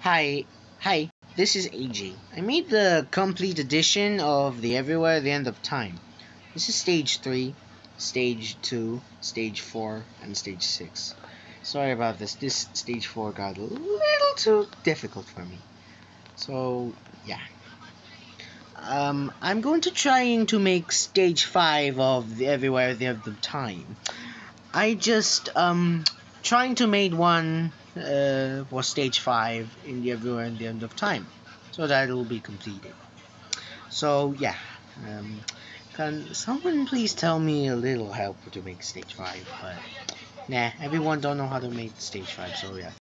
Hi, hi, this is AJ. I made the complete edition of the Everywhere at the End of Time. This is stage 3, stage 2, stage 4, and stage 6. Sorry about this, this stage 4 got a little too difficult for me. So, yeah. Um, I'm going to trying to make stage 5 of the Everywhere at the End of Time. I just, um, trying to make one uh, was stage 5 in the Everywhere in the End of Time. So that will be completed. So yeah, um, can someone please tell me a little help to make stage 5? But nah, everyone don't know how to make stage 5, so yeah.